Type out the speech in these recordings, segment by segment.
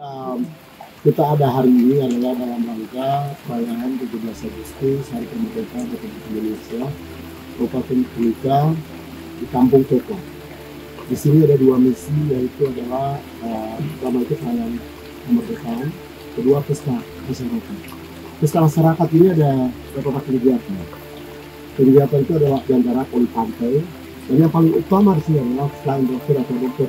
um, kita ada hari ini adalah dalam rangka perayaan 17 Agustus Hari Kemerdekaan Republik Indonesia Kabupaten Kulika di Kampung Toko. Di sini ada dua misi yaitu adalah uh, itu perayaan kemerdekaan, kedua pesta masyarakat. Pesta masyarakat ini ada beberapa kegiatan. Kegiatan itu adalah di antara poli pantai dan yang paling utama di sini adalah selain dokter atau dokter.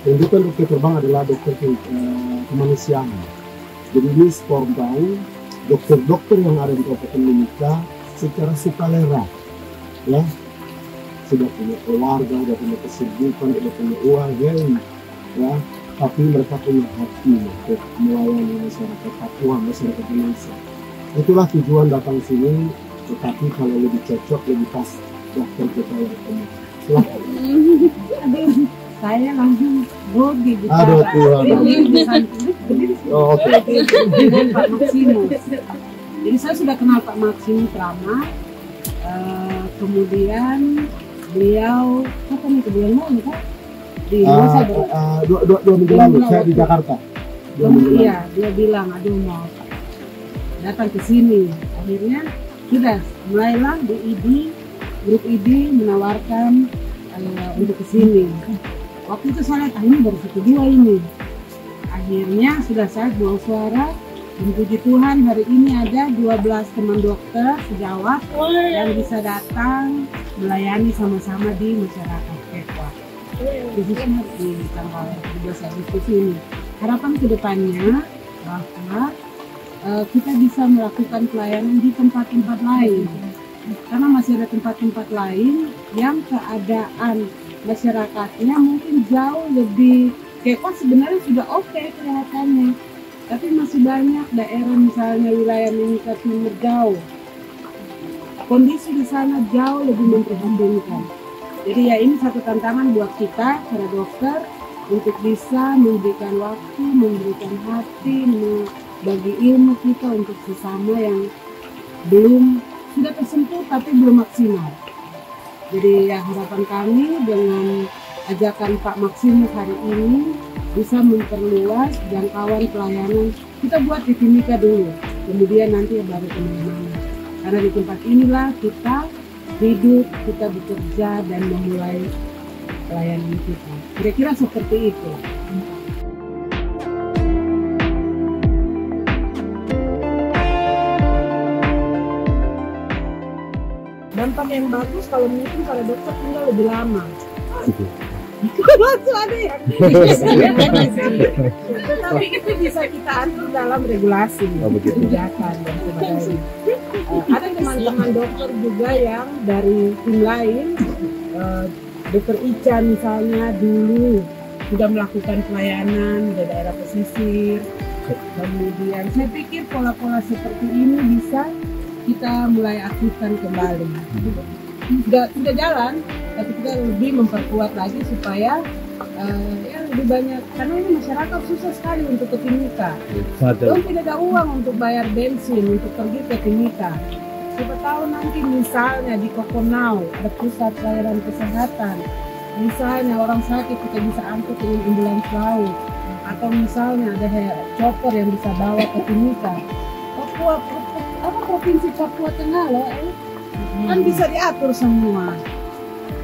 Dan dokter dokter terbang adalah dokter uh, kemanusiaan. Jadi ini spontan dokter-dokter yang ada di Kabupaten Mimika secara sukarela ya sudah punya keluarga, sudah punya kesibukan, sudah punya uang, ya, ya tapi mereka punya hati untuk melayani masyarakat Papua, masyarakat Indonesia. Itulah tujuan datang sini, tetapi kalau lebih cocok, lebih pas dokter kita yang ketemu. Silahkan. saya langsung grogi bicara. Aduh Tuhan. Oh, oke. dengan Pak Maksimus. Jadi saya sudah kenal Pak Maksimus lama. Eh, kemudian beliau kapan itu bulan lalu kan? Di Ah, masa ber- ah, dua, dua, dua minggu lalu, minggu saya di Jakarta. Dua minggu lalu. Iya, dia bilang aduh mau datang ke sini. Akhirnya sudah mulailah di ID grup ID menawarkan eh, untuk ke sini. Waktu itu saya lihat ah, ini baru satu dua ini. Akhirnya sudah saya buang suara dan puji Tuhan hari ini ada 12 teman dokter sejawat yang bisa datang melayani sama-sama di masyarakat Kekwa khususnya di tanggal 17 Agustus ini. Harapan ke depannya bahwa eh, kita bisa melakukan pelayanan di tempat-tempat lain. Karena masih ada tempat-tempat lain yang keadaan masyarakatnya mungkin jauh lebih Kekwa sebenarnya sudah oke kelihatannya. Tapi masih banyak daerah misalnya wilayah Mimika Timur jauh. Kondisi di sana jauh lebih memprihatinkan. Jadi ya ini satu tantangan buat kita para dokter untuk bisa memberikan waktu, memberikan hati, bagi ilmu kita untuk sesama yang belum sudah tersentuh tapi belum maksimal. Jadi ya harapan kami dengan ajakan Pak Maksimus hari ini bisa memperluas jangkauan pelayanan. Kita buat di Timika dulu, kemudian nanti baru ke mana-mana. Karena di tempat inilah kita hidup, kita bekerja dan memulai pelayanan kita. Kira-kira seperti itu. Dampak yang bagus kalau mungkin kalau dokter tinggal lebih lama. Waktu ada yang Tetapi itu bisa kita atur dalam regulasi, Oh, kebijakan dan sebagainya. Eh, ada teman-teman dokter juga yang dari tim lain, eh, dokter Ica misalnya dulu sudah melakukan pelayanan di daerah pesisir. Kemudian saya pikir pola-pola seperti ini bisa kita mulai aktifkan kembali. Sudah sudah jalan, tapi kita lebih memperkuat lagi supaya eh, ya lebih banyak karena ini masyarakat susah sekali untuk ke Timika. Dong tidak ada uang untuk bayar bensin untuk pergi ke Timika. Siapa tahu nanti misalnya di Kokonau ada pusat pelayanan kesehatan. Misalnya orang sakit kita bisa angkut dengan ambulans laut. Atau misalnya ada chopper yang bisa bawa ke Timika. Papua, Papua- apa provinsi Papua Tengah loh, eh? kan bisa diatur semua.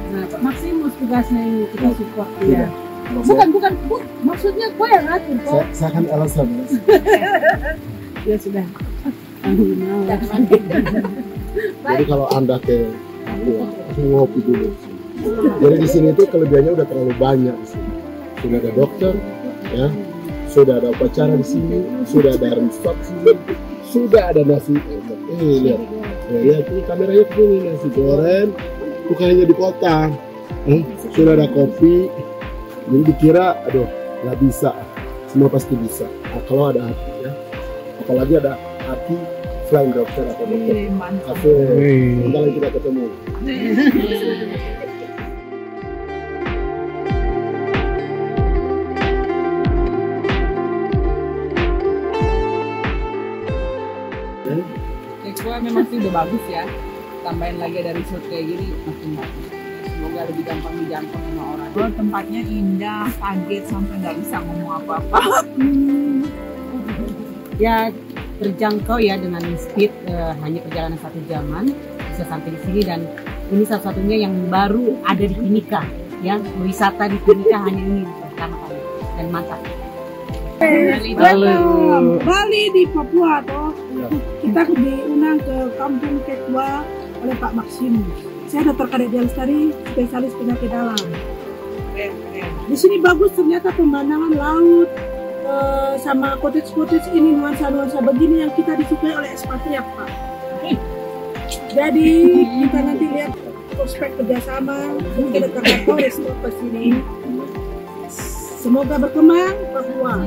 Nah, Pak Maksimus tugasnya ini kita support dia. Bukan, bukan, bu, maksudnya gue yang ngatur kok. Saya, saya akan alasan. ya. Ya sudah. Jadi kalau anda ke Papua, ngopi dulu. Jadi di sini itu kelebihannya udah terlalu banyak di sini. Sudah ada dokter, ya, sudah ada upacara di sini, sudah ada resort sini, sudah ada nasi. Eh, lihat, ya, lihat ini kameranya begini nasi goreng, bukan hanya di kota. Eh, sudah ada kopi. Jadi dikira, aduh, nggak bisa. Semua pasti bisa. Nah, kalau ada hati, ya. Apalagi ada hati selain dokter atau dokter. Lagi kita ketemu. Kayak gue memang sih udah bagus ya. Tambahin lagi ada resort kayak gini makin bagus. semoga lebih gampang dijangkau sama orang. Oh, tempatnya indah, kaget sampai nggak bisa ngomong apa-apa. ya terjangkau ya dengan speed eh, hanya perjalanan satu jaman bisa sampai di sini. Dan ini salah satunya yang baru ada di Timika ya. Wisata di Timika hanya ini pertama kali. Dan mantap. Welcome. Bali di Papua toh. Kita diundang ke Kampung Kekwa oleh Pak Maksim. Saya Dr. Kadek Jalestari, spesialis penyakit dalam. Di sini bagus ternyata pemandangan laut eh, sama cottage-cottage ini nuansa-nuansa begini yang kita disukai oleh ekspatriat Pak. Jadi kita nanti lihat prospek kerjasama mungkin Dr. Kapolres ke sini. Semoga berkembang Papua.